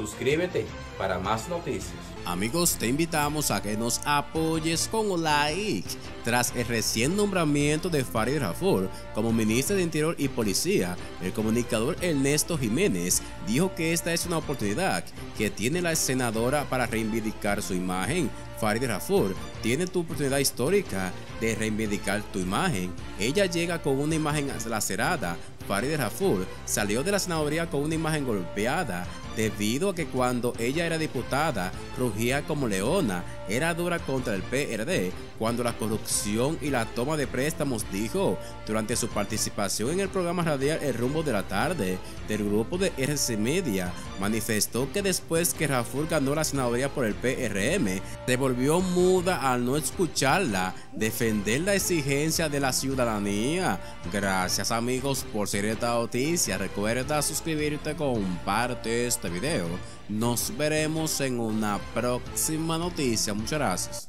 Suscríbete para más noticias. Amigos, te invitamos a que nos apoyes con un like. Tras el recién nombramiento de Farid Rafur como ministro de Interior y Policía, el comunicador Ernesto Jiménez dijo que esta es una oportunidad que tiene la senadora para reivindicar su imagen. Farid Rafur tiene tu oportunidad histórica de reivindicar tu imagen. Ella llega con una imagen lacerada. Farid Rafur salió de la senaduría con una imagen golpeada debido a que cuando ella era diputada rugía como leona, era dura contra el PRD cuando la corrupción y la toma de préstamos dijo durante su participación en el programa radial El Rumbo de la Tarde del grupo de RC Media, manifestó que después que Raful ganó la senaduría por el PRM, se volvió muda al no escucharla defender la exigencia de la ciudadanía. Gracias amigos por ser esta noticia, recuerda suscribirte, comparte este video. Nos veremos en una próxima noticia. Muchas gracias.